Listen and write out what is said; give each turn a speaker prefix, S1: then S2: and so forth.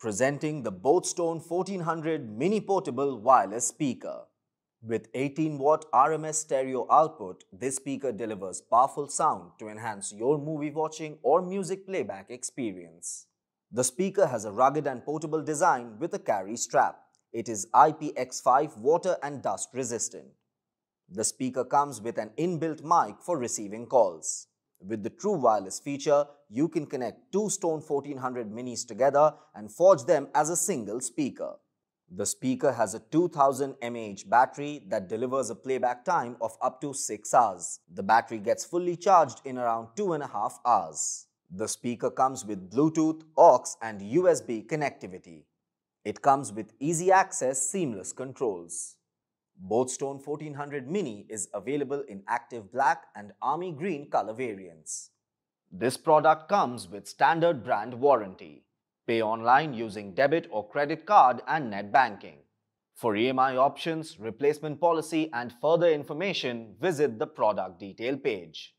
S1: presenting the boAt Stone 1400 Mini Portable Wireless Speaker. With 18 watt RMS stereo output, this speaker delivers powerful sound to enhance your movie watching or music playback experience. The speaker has a rugged and portable design with a carry strap. It is IPX5 water and dust resistant. The speaker comes with an inbuilt mic for receiving calls. With the True Wireless feature, you can connect two Stone 1400 minis together and forge them as a single speaker. The speaker has a 2000 mAh battery that delivers a playback time of up to 6 hours. The battery gets fully charged in around 2.5 hours. The speaker comes with Bluetooth, AUX and USB connectivity. It comes with easy access seamless controls. boAt Stone 1400 Mini is available in active black and army green color variants. This product comes with standard brand warranty. Pay online using debit or credit card and net banking. For EMI options, replacement policy and further information, visit the product detail page.